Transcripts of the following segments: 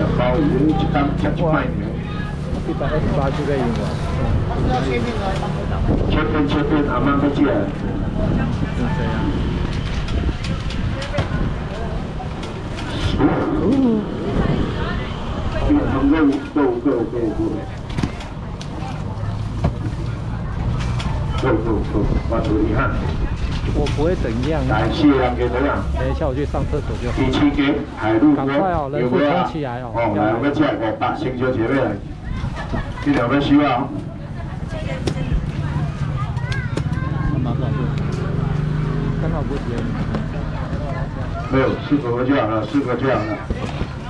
小包鱼，一缸吃一百年。一百二十八就可以用了。切片切片，阿妈不借。就我不会怎样。感谢两个怎样？等一下我去上厕所就好。第七间海陆赶快哦，人数冲起来哦。哦，来，我们接五百，星球姐妹来。今天我们需要。刚好不接。没有，四个就好了，四个就好了。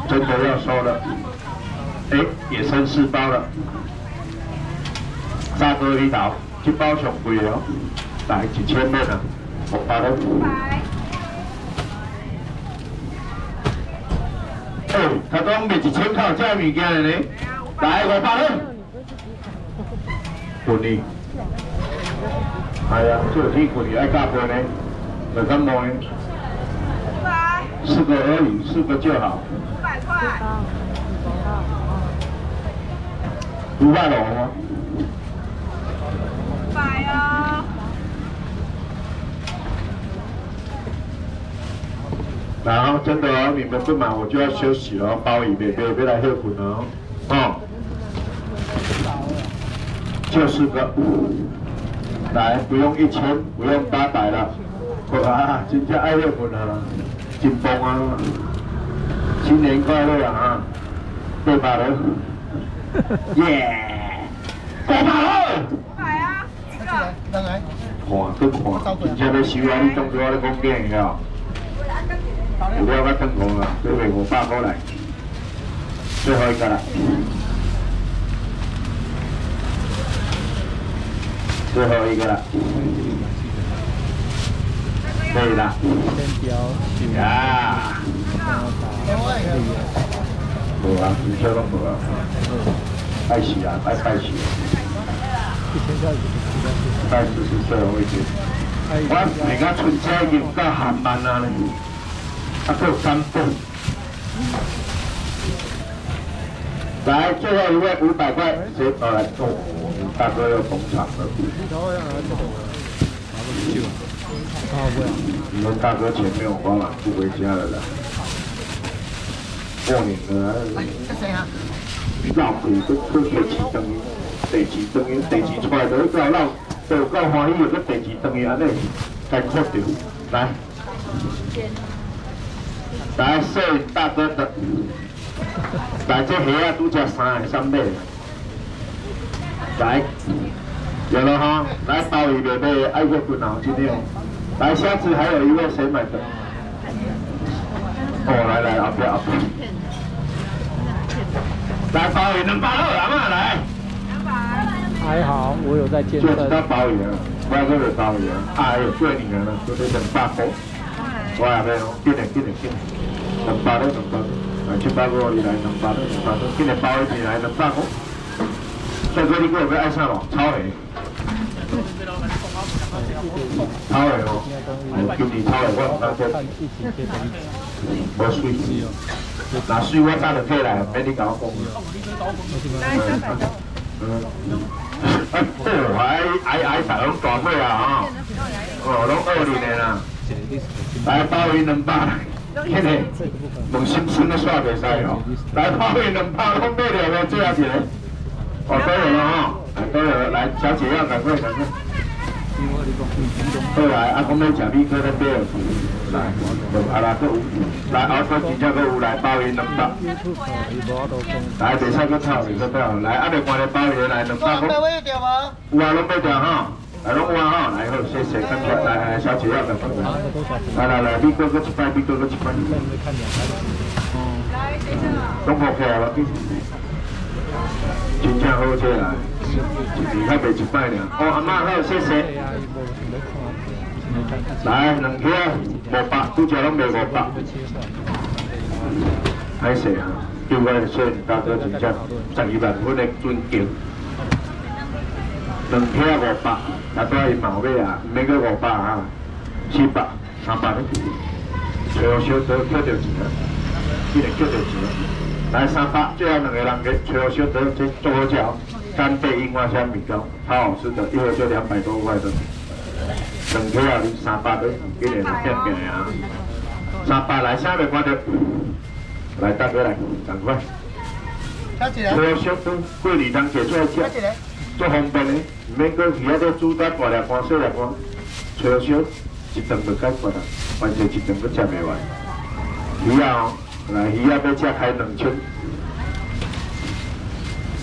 真的要收了。哎，也三四包了。沙哥一岛，一包上贵哦，来一千蚊啊。五百了。哎，他讲卖一千块这物件呢？来五百了。滚你！哎呀，做天滚你爱加分呢？两三毛呢？四个而已，四个就好。五百块。五百龙吗？五百啊。然后真的哦，你们不买我就要休息了，包一遍，别别来喝苦呢，哦。就是个，来不用一千，不用八百了，哇，今天爱喝苦呢，紧绷啊，新年快乐啊，对吧？人，耶，对吧？买啊，这个，来来，看，都看，今天要收啊，你当作我咧讲电个。我要个灯光了，对不对？我爸过来，最后一个了，最后一个了，可以了。呀！无啊，你叫拢无啊？拜喜啊，拜拜喜。拜四十岁我已经，我人家春节已经到寒班啊咧。啊，够三份。来，最后一位五百块，谁到来送？大哥要捧场了。你们大哥钱没有花了，不回家了啦。过年了，闹鬼都都第二等，第二等于第二出来都够闹，都够欢喜，个第二等于安尼，该哭掉。来。来摄影大哥的，来这虾啊，都加三三倍。来，有了哈，来包鱼的被爱国不恼今天，来下次还有一位谁买的？哦，来来，阿彪阿彪。来包鱼能包二？来。两百。还好，我有在健身。就知道鲍鱼了，不要说是鲍鱼了，哎呦，贵你了，都得两百块。我也没有，进来进来进来。两百了，两百了，来七八个你来两百了，两百了，今日包一起来两百个。帅哥，你过来爱上咯，超肥。超肥哦，我叫你超肥，我唔敢讲。我水，那水我打就起来，俾你搞讲。嗯。哦，矮矮矮大拢大岁啊，哦，拢二零年啦。来包一两百。嘿嘿，问心心都刷袂使哦。来，泡面两包，拢买了个，最后一个。哦，都有了哈，都有了。来，小姐要赶快赶快。过来，啊，我们吃米糠的表。来，啊啦，都有。来，后头真正都有来包面两包。来，第三个炒，第三个炒。来，啊，你看你包面来两包。有啊，拢买掉哈。来龙湾啊，来好，谢谢，感谢，来来小姐要的，来来来，你哥哥一块，你哥哥一块。来，谢谢。拢 OK 了，真正好车来，你看卖一块呢。哦，阿妈好，谢谢。来，两条五百，拄只拢卖五百。歹势啊，叫我说大哥真正十二万分的尊敬。两车五百，大多是毛尾啊，免个五百啊，七百、三百咧，最后小多捡到钱啊，一年捡到钱。来三百，最后两个人给吹好小做好脚，干贝樱花虾米糕，超好吃的，一盒就两百多块的。两个啊，三百的，今年变变啊。三百来，下面看到，来大哥来，赶快。吹好小得，桂林当解出来吃，做方便的，唔免搁鱼仔在煮得大粒干小粒干，吹好小，一顿就解决啦，反正一顿都吃袂完。鱼仔哦。来，鱼仔要加开两千，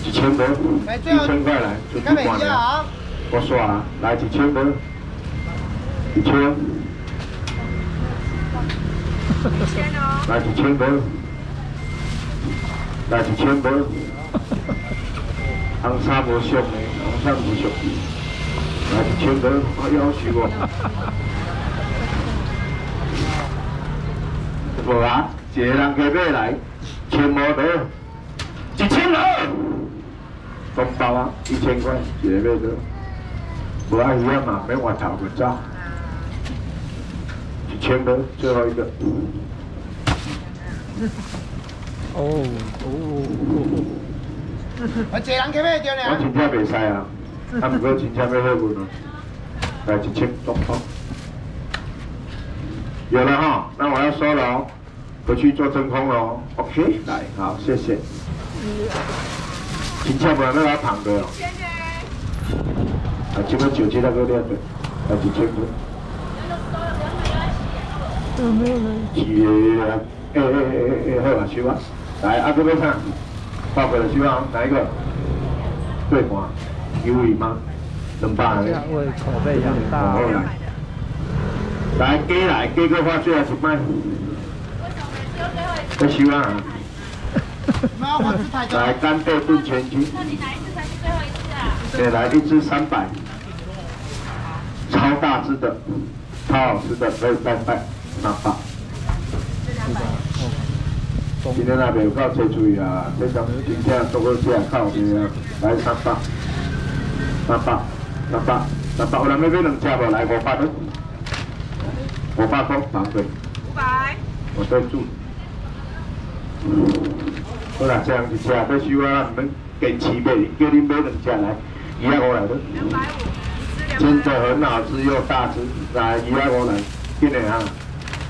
一千多，一千块来，就不管了。我刷，来一千多，一千，来一千多，来一千多，红衫无俗的，红衫无俗，来一千多，我要求我。无啊。一个人加买来，千毛多，一千二，红包啊，一千块，一个买多，无爱鱼啊嘛，免换头个走，一千多，最后一个。哦哦，我一个人加买着呢。我真正袂使啊，啊，不过真正要好运啊，来一千多包，有了哈，那我要收了哦。回去做真空喽，OK，来，好，谢谢。今天不要来躺的哦。谢谢。啊，这个酒精那个两的，啊，几千多。嗯，没有没有。几，哎哎哎哎，好啊，收啊。来，阿哥要看，报过来收啊，哪一个？对吗？有位吗？两百。两位口碑养大。来，给来，给个话最好是卖。不收啊！来干贝炖全鸡。那你哪一只才是最后一次啊？对，来一只三百，超大只的，超好吃的，可以拜拜，三百。今天那边有够多注意啊！这张今天做个这样靠边啊，来三百，三百，三百，三百，有人要买两只无？来五百多，五百多。五百。我在住。好啦，这样一只，要收啊，你们坚持买，叫你买两只来，二百五来的。两百五，真的很好吃又大只，来二百五来，今年啊，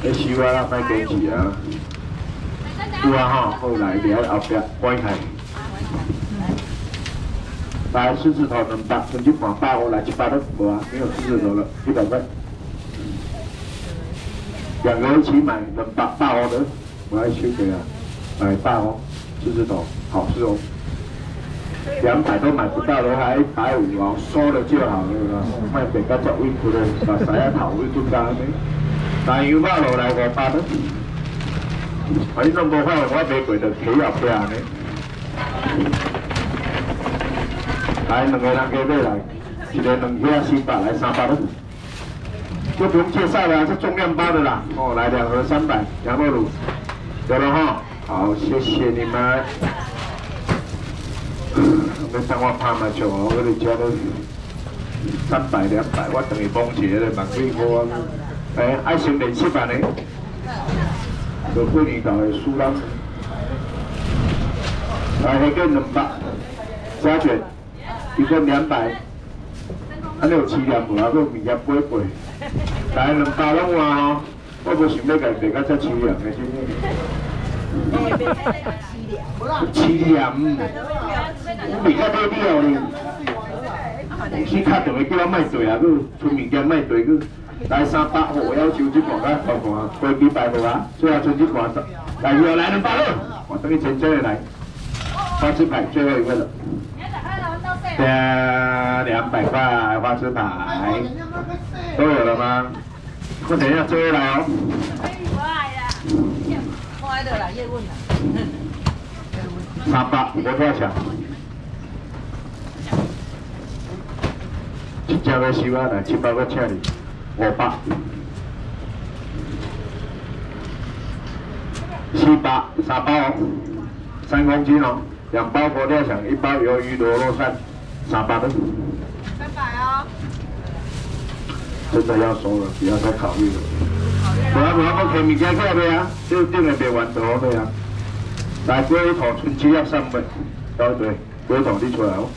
要收啊，莫坚持啊。有啊哈，好来，了后边关开。来狮子头两百，甚至半百五来一百都无啊，没有狮子头了，一百块。两个人一起买两百百五的，我来收给啊。买大哦，狮子头好吃哦，两百都买不到的还一百五哦，收了就好了，卖给个做微苦的，把啥呀头会做干的，大油包落来五百的，反正无法我买贵的起后边的，来两个人加买来，一个两盒四百来三百的，就不用介绍了，是重量包的啦，哦来两盒三百，羊肉卤，有了哈。好，谢谢你们。没当我拍嘛，就我哋家都三百两百，我等于帮钱咧，万几块。哎，爱心连七百呢？就过年搞的输啦。来，那个两百加卷，一个两百，啊，你有七两无啊？个明日八八。来两百拢话吼，我无想要家卖到这七两的，是唔？七两，比较多料呢。先卡电话叫我卖对啊，佮出物件卖对佮来三百，我要求这看看看看，飞机排无啊？最后存这看十，来又来两百咯，我等于真正的来，花枝牌最后一个了。对啊，两百块花枝牌，都有了吗？我等一下最后来哦。三百，我多少钱？一只要收啊，来七百个请你，五百，七百，三包，三公斤哦，两包佛跳墙，一包鱿鱼螺肉扇，三百的。三百哦。真的要收了，不要再考虑了。无啊无啊，我开物件起来未啊？就订个卖完就好未啊？来龟头春七要三百，对对，龟头你出来哦。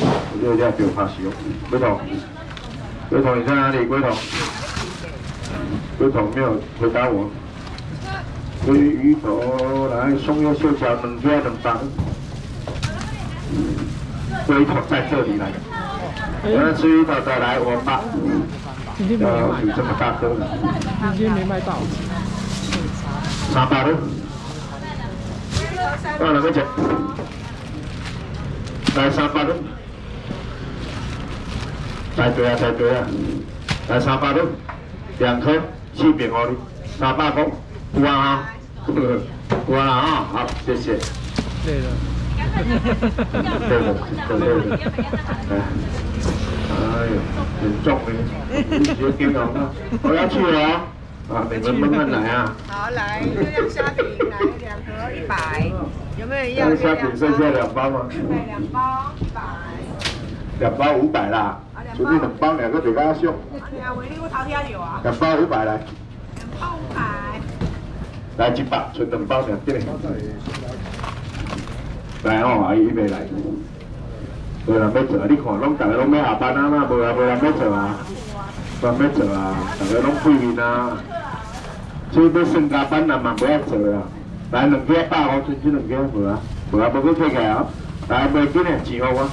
我这要丢怕死哦，龟头，龟头你在哪里？龟头，龟头没有回答我。鲑鱼头来，松叶秀桥两家两档。龟头在这里来，我要吃鱼头再来我爸。今天没呃，买有这么大颗的，今天没买到。三百六。二两个钱，来三百的。猜对啊，猜对啊，来三百的，两颗，四饼哦你，三百块，有啊哈，有啊哈，好，谢谢。对了。对的，对对的，哎，哎呦，很重呢，你学电脑吗？我要去了啊，啊，你们慢慢来啊。好，来月亮虾饼，来两盒一百，有没有人要那月亮虾饼剩下两包吗？对，两包一百。两包五百啦，就你两包两个比较凶，哎呀，维力我头天有啊，两包五百来，两包五百。来一百，存两包两对。来哦，阿姨预备来。无人要做，你看，拢大家拢要下班啊嘛，无人无人要做啊，无人要做啊，大家拢废面啊。所以要升加班啊嘛，不要做啊。来两个百块，存这两个无啊，无啊，无去退起啊。来，袂紧的，钱互我。